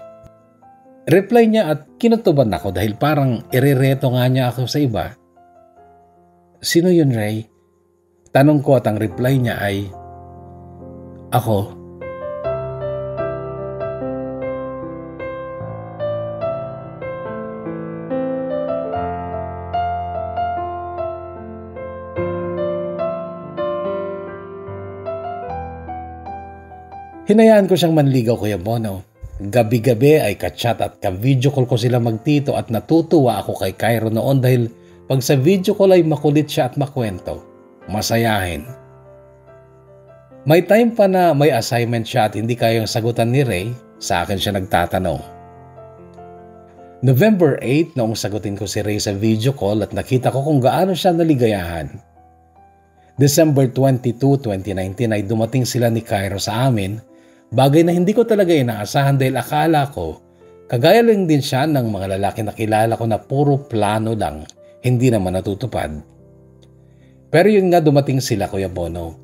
Reply niya at kinutuban ako dahil parang irereto nga niya ako sa iba. Sino yun Ray? Tanong ko at ang reply niya ay, Ako, Hinayaan ko siyang manligaw Kuya Bono. Gabi-gabi ay kachat at ka-video call ko sila magtito at natutuwa ako kay Cairo noon dahil pag sa video call ay makulit siya at makwento. Masayahin. May time pa na may assignment siya at hindi kayang sagutan ni Ray, sa akin siya nagtatanong. November 8 noong sagutin ko si Ray sa video call at nakita ko kung gaano siya naligayahan. December 22, 2019 ay dumating sila ni Cairo sa amin Bagay na hindi ko talaga inaasahan dahil akala ko, kagaya lang din siya ng mga lalaki na kilala ko na puro plano lang, hindi naman natutupad. Pero yun nga dumating sila Kuya Bono.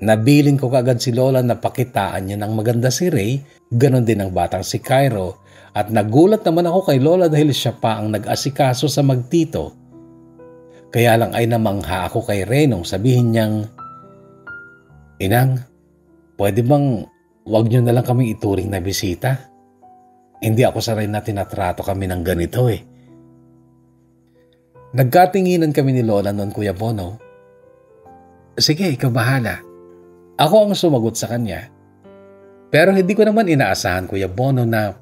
Nabilin ko kagad si Lola na pakitaan niya ng maganda si Ray, ganon din ang batang si Cairo, at nagulat naman ako kay Lola dahil siya pa ang nag-asikaso sa magtito. Kaya lang ay namangha ako kay Renong sabihin niyang, Inang, pwede bang Huwag niyo na lang kaming ituring na bisita. Hindi ako saray na tinatrato kami ng ganito eh. Nagkatinginan kami ni Lola noon Kuya Bono. Sige, ikaw bahala. Ako ang sumagot sa kanya. Pero hindi ko naman inaasahan Kuya Bono na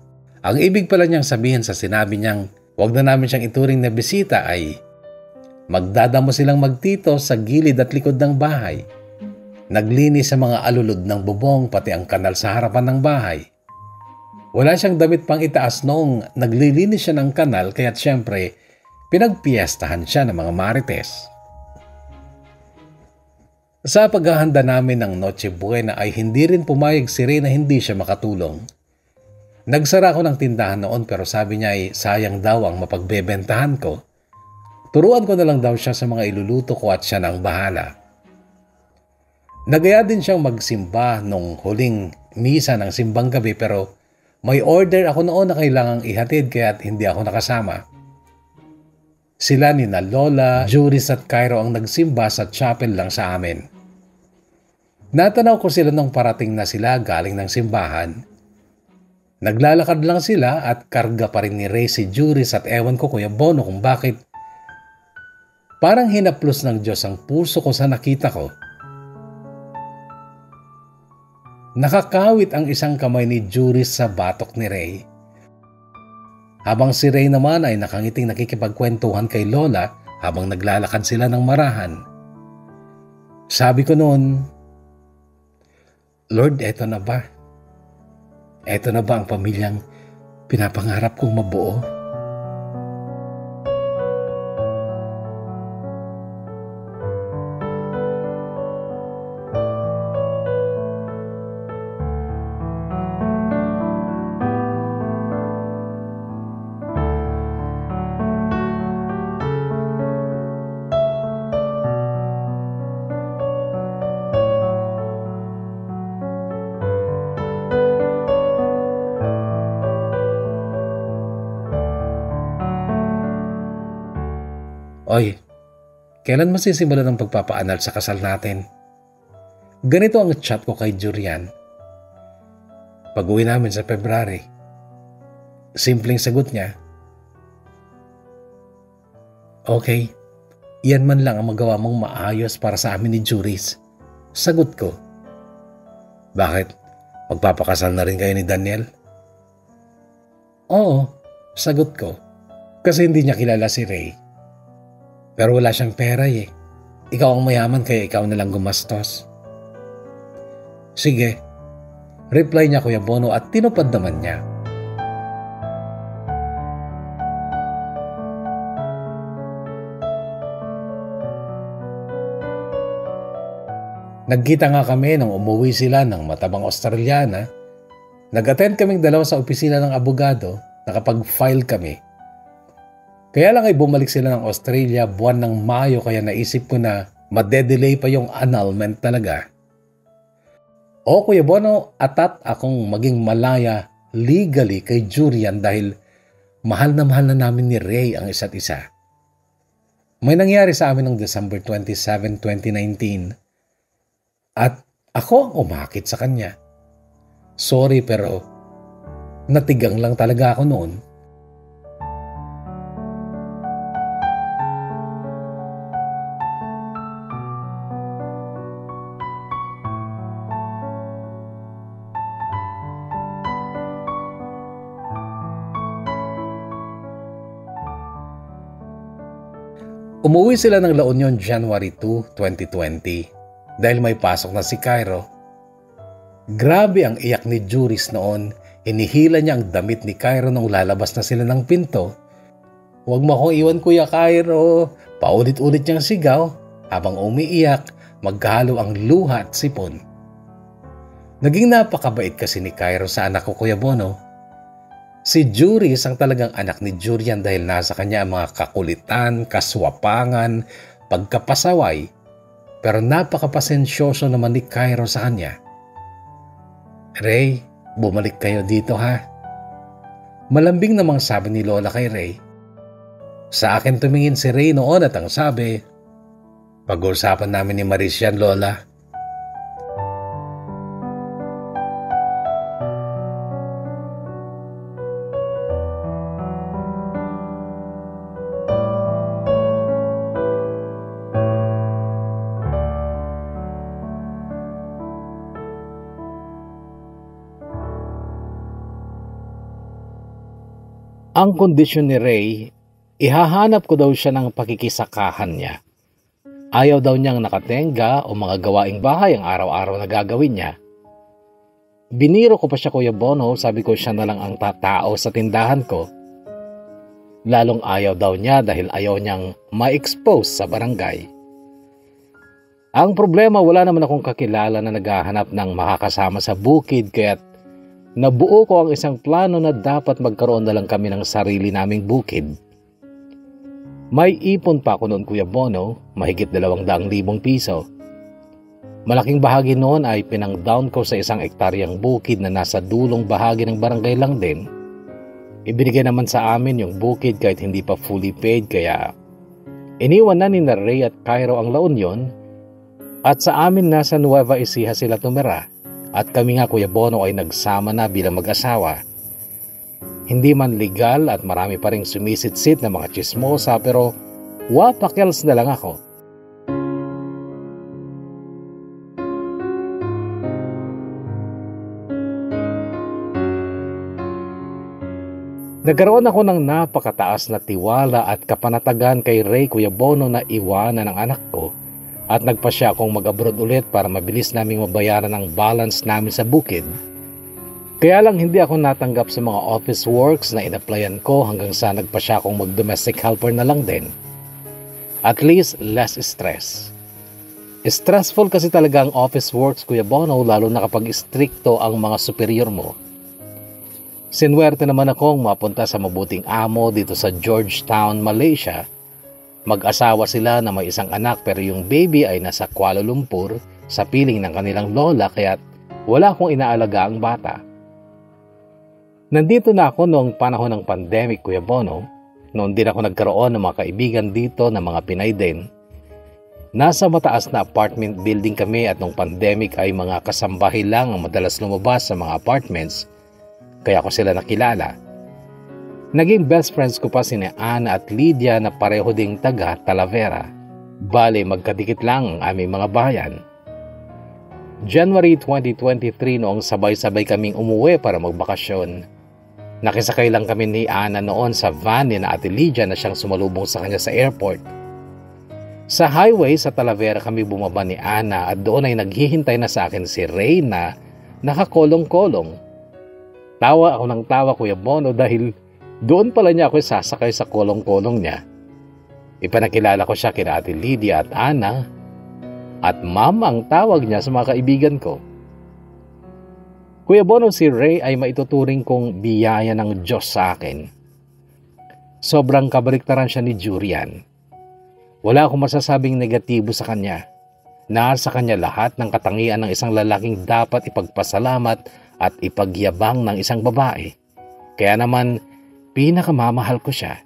ang ibig pala niyang sabihin sa sinabi niyang huwag na namin siyang ituring na bisita ay magdadamo silang magtito sa gilid at likod ng bahay Naglinis sa mga alulod ng bubong pati ang kanal sa harapan ng bahay. Wala siyang damit pang itaas noong naglilinis siya ng kanal kaya't siyempre pinagpiestahan siya ng mga marites. Sa paghahanda namin ng Noche Buena ay hindi rin pumayag si Rey na hindi siya makatulong. Nagsara ako ng tindahan noon pero sabi niya ay sayang daw ang mapagbebentahan ko. Turuan ko na lang daw siya sa mga iluluto ko at siya nang bahala. Nagaya din siyang magsimba nung huling misa ng simbang gabi pero may order ako noon na kailangang ihatid kaya hindi ako nakasama. Sila ni na Lola, Juris at Cairo ang nagsimba sa chapel lang sa amin. Natanaw ko sila nung parating na sila galing ng simbahan. Naglalakad lang sila at karga pa rin ni Ray si Juris at ewan ko Kuya Bono kung bakit. Parang hinaplos ng Diyos ang puso ko sa nakita ko Nakakawit ang isang kamay ni Juris sa batok ni Ray. Habang si Ray naman ay nakangiting nakikipagkwentuhan kay Lola habang naglalakad sila ng marahan. Sabi ko noon, Lord, eto na ba? Eto na ba ang pamilyang pinapangarap kong mabuo? Kailan masisimula ng pagpapaanal sa kasal natin? Ganito ang chat ko kay Jurian. Pag-uwi namin sa February. Simpleng sagot niya. Okay, yan man lang ang magawa mong maayos para sa amin ni Juris. Sagot ko. Bakit? Magpapakasal na rin kayo ni Daniel? Oo, sagot ko. Kasi hindi niya kilala si Ray. Pero wala siyang pera eh. Ikaw ang mayaman kaya ikaw na lang gumastos. Sige. Reply niya Kuya Bono at tinupad naman niya. Nagkita nga kami nang umuwi sila ng matabang Australiana. Nag-attend kaming dalawa sa opisina ng abogado, nakapag-file kami. Kaya lang ay bumalik sila ng Australia buwan ng Mayo kaya naisip ko na madedelay pa yung annulment talaga. O Kuya Bono, atat akong maging malaya legally kay Jurian dahil mahal na mahal na namin ni Ray ang isa't isa. May nangyari sa amin noong December 27, 2019 at ako ang umakit sa kanya. Sorry pero natigang lang talaga ako noon. Umuwi sila ng La Union January 2, 2020 dahil may pasok na si Cairo. Grabe ang iyak ni Juris noon. Inihila niya ang damit ni Cairo nung lalabas na sila ng pinto. Huwag mo akong iwan kuya Cairo. Paulit-ulit niyang sigaw habang umiiyak magkahalo ang luha at sipon. Naging napakabait kasi ni Cairo sa anak ko Kuya Bono. Si Juris ang talagang anak ni Jurian dahil nasa kanya ang mga kakulitan, kaswapangan, pagkapasaway pero napakapasensyoso naman ni Cairo sa kanya. Ray, bumalik kayo dito ha. Malambing namang sabi ni Lola kay Ray. Sa akin tumingin si Ray noon at ang sabi, Pag-usapan namin ni Maris yan, Lola. Ang kondisyon ni Ray, ihahanap ko daw siya ng pakikisakahan niya. Ayaw daw niyang nakatenga o mga gawaing bahay ang araw-araw na gagawin niya. Biniro ko pa siya Kuya Bono, sabi ko siya na lang ang tatao sa tindahan ko. Lalong ayaw daw niya dahil ayaw niyang ma-expose sa barangay. Ang problema wala naman akong kakilala na naghahanap ng makakasama sa bukid kaya't nabuo ko ang isang plano na dapat magkaroon na lang kami ng sarili naming bukid. May ipon pa ako noon Kuya Bono, mahigit dalawang daang libong piso. Malaking bahagi noon ay pinang-down ko sa isang ektaryang bukid na nasa dulong bahagi ng barangay lang din. Ibinigay naman sa amin yung bukid kahit hindi pa fully paid kaya iniwan na ni Ray at Cairo ang La Union at sa amin nasa Nueva Ecija sila tumira at kami nga Kuya Bono ay nagsama na bilang mag-asawa. Hindi man legal at marami pa rin sumisit-sit na mga chismosa pero wapakels na lang ako. Nagkaroon ako ng napakataas na tiwala at kapanatagan kay Ray Kuya Bono na iwanan ng anak ko at nagpa siya akong mag-abroad ulit para mabilis naming mabayaran ang balance namin sa bukid. Kaya lang hindi ako natanggap sa mga office works na inaplayan ko hanggang sa nagpa siya akong mag-domestic helper na lang din. At least less stress. Stressful kasi talaga ang office works, Kuya Bono, lalo na kapag stricto ang mga superior mo. Sinwerte naman akong mapunta sa mabuting amo dito sa Georgetown, Malaysia Mag-asawa sila na may isang anak pero yung baby ay nasa Kuala Lumpur sa piling ng kanilang lola kaya wala akong inaalaga ang bata. Nandito na ako noong panahon ng pandemic, Kuya Bono. noon din ako nagkaroon ng mga kaibigan dito na mga Pinay din. Nasa mataas na apartment building kami at nung pandemic ay mga kasambahay lang ang madalas lumabas sa mga apartments kaya ko sila nakilala. Naging best friends ko pa si Ana at Lydia na pareho ding taga Talavera. Bale magkadikit lang ang aming mga bayan. January 2023 noong sabay-sabay kaming umuwi para magbakasyon. Nakisakay lang kami ni Ana noon sa van ni na Ate Lydia na siyang sumalubong sa kanya sa airport. Sa highway sa Talavera kami bumaba ni Ana at doon ay naghihintay na sa akin si Ray na nakakolong-kolong. Tawa ako ng tawa Kuya Bono dahil doon pala niya ako sasakay sa kolong-kolong niya. Ipanakilala ko siya kina Ate Lydia at Ana at ma'am ang tawag niya sa mga kaibigan ko. Kuya Bono, si Ray ay maituturing kong biyaya ng Diyos sa akin. Sobrang kabaliktaran siya ni Jurian. Wala akong masasabing negatibo sa kanya. Nasa kanya lahat ng katangian ng isang lalaking dapat ipagpasalamat at ipagyabang ng isang babae. Kaya naman, pinakamamahal ko siya.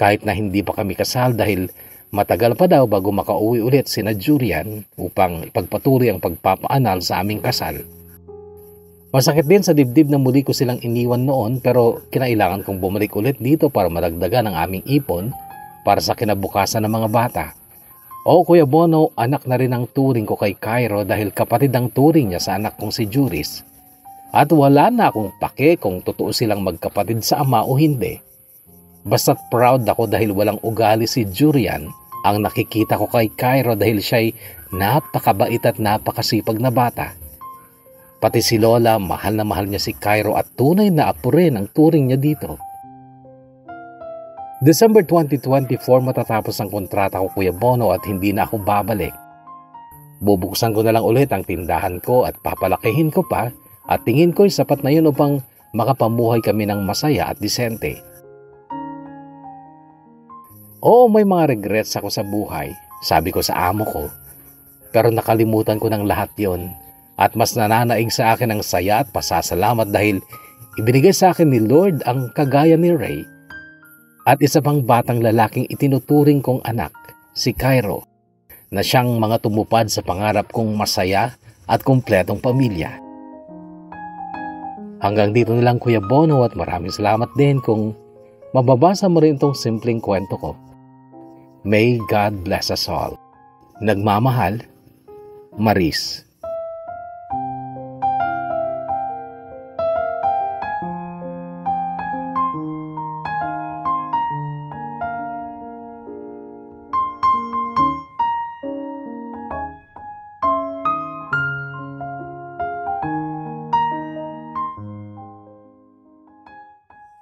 Kahit na hindi pa kami kasal dahil Matagal pa daw bago makauwi ulit si na Jurian upang ipagpatuloy ang pagpapaanal sa aming kasal. Masakit din sa dibdib na muli ko silang iniwan noon pero kinailangan kong bumalik ulit dito para madagdagan ang aming ipon para sa kinabukasan ng mga bata. O Kuya Bono, anak na rin ang turing ko kay Cairo dahil kapatid ang turing niya sa anak kong si Juris. At wala na akong pake kung totoo silang magkapatid sa ama o hindi. Basta't proud ako dahil walang ugali si Jurian ang nakikita ko kay Cairo dahil siya'y napakabait at napakasipag na bata. Pati si Lola, mahal na mahal niya si Cairo at tunay na apo rin ang turing niya dito. December 2024 matatapos ang kontrata ko Kuya Bono at hindi na ako babalik. Bubuksan ko na lang ulit ang tindahan ko at papalakihin ko pa at tingin ko'y sapat na yun upang makapamuhay kami ng masaya at disente. Oo, may mga regrets ako sa buhay, sabi ko sa amo ko. Pero nakalimutan ko ng lahat yon at mas nananaig sa akin ang saya at pasasalamat dahil ibinigay sa akin ni Lord ang kagaya ni Ray at isa pang batang lalaking itinuturing kong anak, si Cairo, na siyang mga tumupad sa pangarap kong masaya at kumpletong pamilya. Hanggang dito na lang Kuya Bono at maraming salamat din kung mababasa mo rin itong simpleng kwento ko. May God bless us all. Nagmamahal, Maris.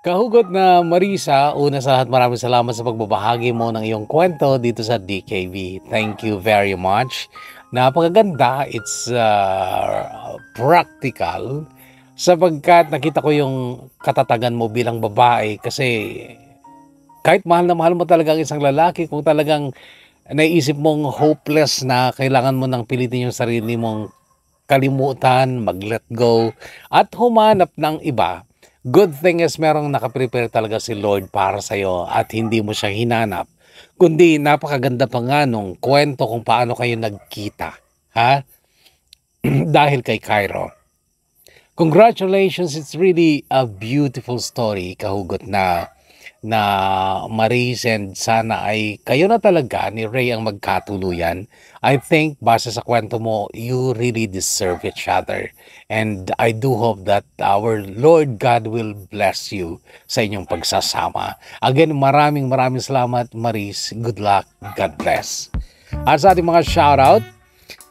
Kahugot na Marisa, una sa lahat maraming salamat sa pagbabahagi mo ng iyong kwento dito sa DKV. Thank you very much. Napakaganda, it's uh, practical sapagkat nakita ko yung katatagan mo bilang babae kasi kahit mahal na mahal mo talaga ang isang lalaki, kung talagang naisip mong hopeless na kailangan mo nang pilitin yung sarili mong kalimutan, mag-let go, at humanap ng iba, Good thing is merong nakaprepare talaga si Lord para sa iyo at hindi mo siya hinanap. Kundi napakaganda pa nga nung kwento kung paano kayo nagkita. Ha? Dahil kay Cairo. Congratulations, it's really a beautiful story, kahugot na na Maris and sana ay kayo na talaga ni Ray ang magkatuluyan. I think base sa kwento mo, you really deserve each other. And I do hope that our Lord God will bless you sa inyong pagsasama. Again, maraming maraming salamat Maris. Good luck. God bless. At sa ating mga shoutout,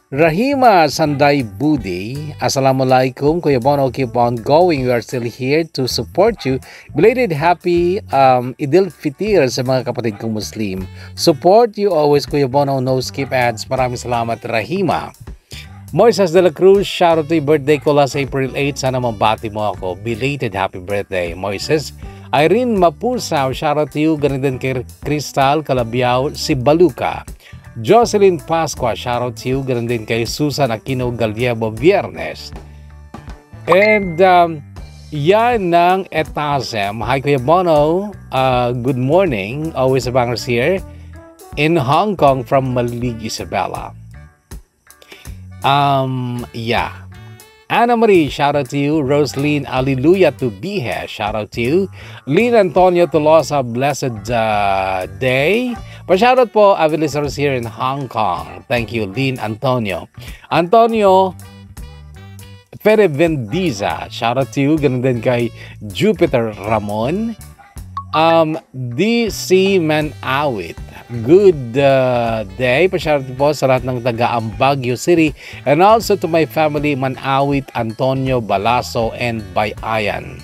Rahima Sanday Budi, Assalamualaikum, Kuya Bono, keep on going. We are still here to support you. Belated happy um, Idil Fitir sa mga kapatid kong Muslim. Support you always, Kuya Bono, no skip ads. Maraming salamat, Rahima. Moises de la Cruz, shout out to birthday ko last April 8. Sana mabati mo ako. Belated happy birthday, Moises. Irene Mapusaw, shout out to you. Ganun din kay Crystal Calabiao, si Baluka. Jocelyn Pasqua, shoutout to you. Ganun din kay Susan Aquino Galiebo Viernes. And um, Yan ng Etasem. Hi Kuya Bono. Uh, good morning. Always a bangers here in Hong Kong from Malig Isabella. Um, yeah. Anna Marie, shout out to you. Rosaline, Alleluia to be here. Shout out to you. Lynn Antonio Tolosa, blessed uh, day. Pa shout out po, our listeners here in Hong Kong. Thank you, Lynn Antonio. Antonio, Fede Vendiza, shout out to you. Ganun din kay Jupiter Ramon. Um, DC Manawit, good uh, day. Pasyarat po sa lahat ng taga Baguio City and also to my family Manawit, Antonio, Balaso, and Bayayan.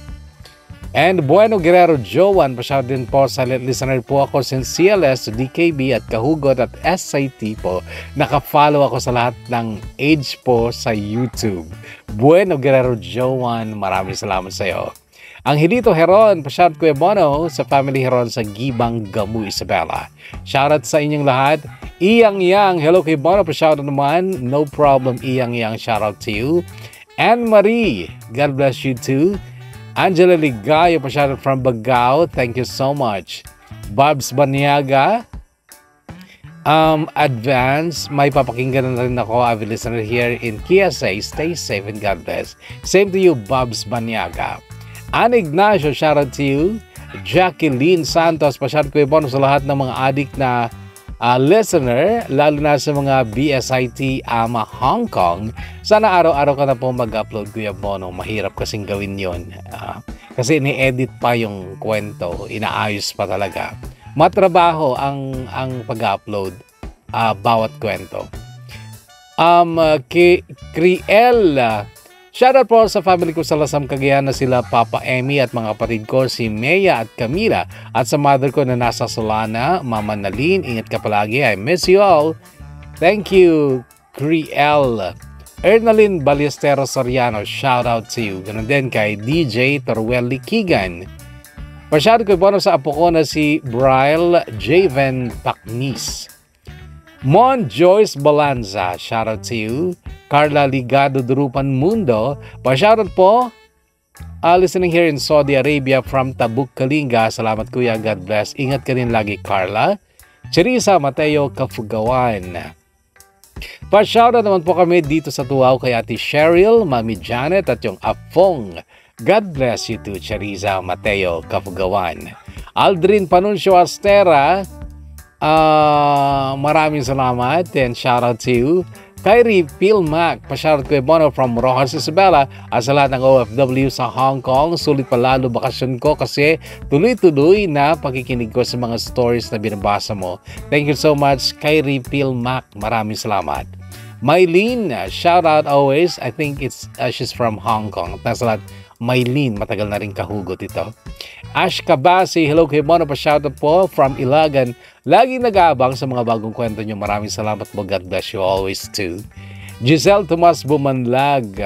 And Bueno Guerrero Joan, pasyarat din po sa listener po ako since CLS, DKB at Kahugot at SIT po. Nakafollow ako sa lahat ng age po sa YouTube. Bueno Guerrero Joan, maraming salamat sa iyo. Ang Hilito Heron, pasyarat Kuya Bono sa Family Heron sa Gibang Gamu, Isabela. Shoutout sa inyong lahat. Iyang Yang, hello kay Bono, pasyarat naman. No problem, Iyang Yang, shoutout to you. Anne Marie, God bless you too. Angela Ligayo, pa-shoutout from Bagao. Thank you so much. Bobs Baniaga, um, advance, may papakinggan na rin ako, avid listener here in KSA. Stay safe and God bless. Same to you, Bobs Baniaga. Anne Ignacio, shoutout to you. Jacqueline Santos, pa-shoutout ko yung sa lahat ng mga adik na uh, listener, lalo na sa mga BSIT ama Hong Kong, sana araw-araw ka na po mag-upload Kuya Bono. Mahirap kasing gawin yon. Uh, kasi ni-edit pa yung kwento, inaayos pa talaga. Matrabaho ang ang pag-upload uh, bawat kwento. Um, uh, Kriel, Shoutout po sa family ko sa Lasam Cagayan na sila Papa Emmy at mga kapatid ko si Mea at Camila at sa mother ko na nasa Solana, Mama Nalin, ingat ka palagi. I miss you all. Thank you, Criel. Ernalyn Ballesteros Soriano, shout out to you. Ganun din kay DJ Torwelli Kigan. Pasyado ko po sa apo ko na si Bryle Javen Pacnis. Mon Joyce Balanza, shout out to you. Carla Ligado Durupan Mundo. Pa-shoutout po. Uh, listening here in Saudi Arabia from Tabuk, Kalinga. Salamat kuya. God bless. Ingat ka din lagi, Carla. Cherisa Mateo Kafugawan. Pa-shoutout naman po kami dito sa Tuaw kay Ate Cheryl, Mami Janet at yung Afong. God bless you too, Cherisa Mateo Kafugawan. Aldrin Panuncio Astera, uh, maraming salamat and shout out to you. Kyrie Pilmac, pa-shoutout ko Bono from Rojas Isabela at sa lahat ng OFW sa Hong Kong. Sulit pa lalo bakasyon ko kasi tuloy-tuloy na pakikinig ko sa mga stories na binabasa mo. Thank you so much, Kyrie Pilmac. Maraming salamat. Mylene, shout out always. I think it's uh, she's from Hong Kong. Nasa lahat, Mylene, matagal na rin kahugot ito. Ash Kabasi, hello kay Mono, pa-shoutout po from Ilagan. Lagi nag-aabang sa mga bagong kwento nyo. Maraming salamat po. God bless you always too. Giselle Tomas Bumanlag.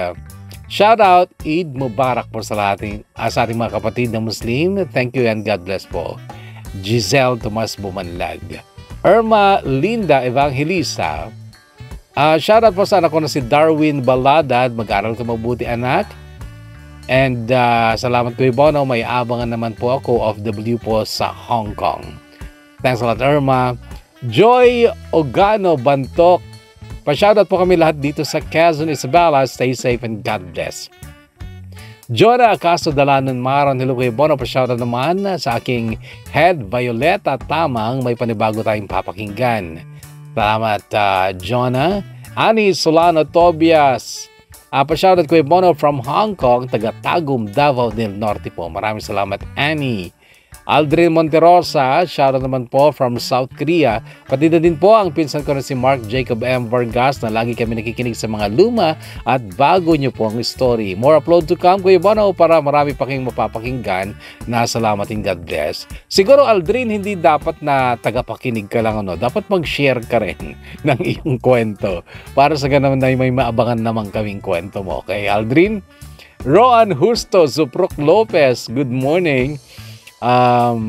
Shout out, Eid Mubarak po sa, ating, uh, sa ating mga kapatid na Muslim. Thank you and God bless po. Giselle Tomas Bumanlag. Irma Linda Evangelista. Uh, shout out po sa anak ko na si Darwin Balada. Mag-aral ka mabuti anak. And uh, salamat ko Bono, may abangan naman po ako of W po sa Hong Kong. Thanks a lot Irma. Joy Ogano Bantok. Pa-shoutout po kami lahat dito sa Quezon Isabela. Stay safe and God bless. Jonah Acaso Dalanan Maron, hello kay Bono, pa-shoutout naman sa aking head Violeta Tamang, may panibago tayong papakinggan. Salamat uh, Jonah. Ani Solano Tobias, Uh, pa-shoutout ko Bono from Hong Kong, taga Tagum, Davao del Norte po. Maraming salamat, Annie. Aldrin Monterosa, shoutout naman po from South Korea. Pati na din po ang pinsan ko na si Mark Jacob M. Vargas na lagi kami nakikinig sa mga luma at bago nyo po ang story. More upload to come, Kuya Bono, para marami pa kayong mapapakinggan na salamat and God bless. Siguro Aldrin, hindi dapat na tagapakinig ka lang, ano, dapat mag-share ka rin ng iyong kwento para sa ganun na may maabangan naman kaming kwento mo. Okay, Aldrin? Roan Justo, Suprok Lopez, good morning um,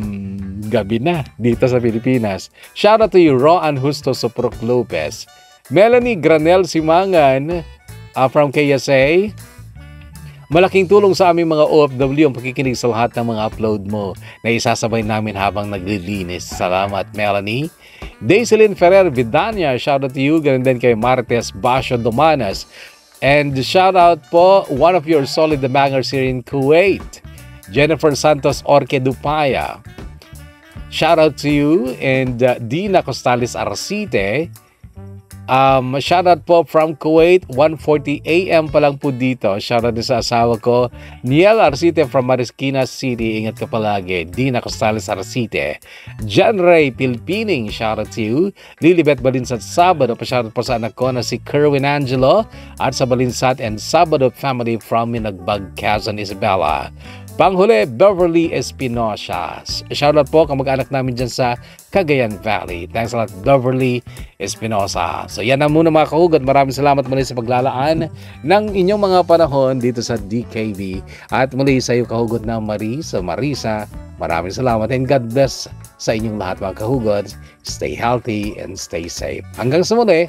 gabi na dito sa Pilipinas. Shout out to you, Roan Justo Soprok Lopez. Melanie Granel Simangan uh, from KSA. Malaking tulong sa aming mga OFW ang pakikinig sa lahat ng mga upload mo na isasabay namin habang naglilinis. Salamat, Melanie. Daiselin Ferrer Vidania, shout out to you. Ganun din kay Martes Basho Domanas. And shout out po, one of your solid bangers here in Kuwait, Jennifer Santos Orque Dupaya. Shout out to you and uh, Dina Costales Arcite. Um, shoutout po from Kuwait, 1.40 a.m. pa lang po dito. Shoutout din sa asawa ko, Niel Arcite from Marikina City. Ingat ka palagi. Dina Costales Arcite. John Ray Pilpining, shoutout to you. Lilibet Balinsat Sabado, pa-shoutout po sa anak ko na si Kerwin Angelo at sa Balinsat and Sabado family from Minagbag, Quezon, Isabela. Panghuli, Beverly Espinosa. Shoutout po kamag-anak namin dyan sa Cagayan Valley. Thanks a lot, Beverly Espinosa. So yan na muna mga kahugad. Maraming salamat muli sa paglalaan ng inyong mga panahon dito sa DKV. At muli sa iyo kahugod na Marisa, Marisa, maraming salamat and God bless sa inyong lahat mga kahugod. Stay healthy and stay safe. Hanggang sa muli,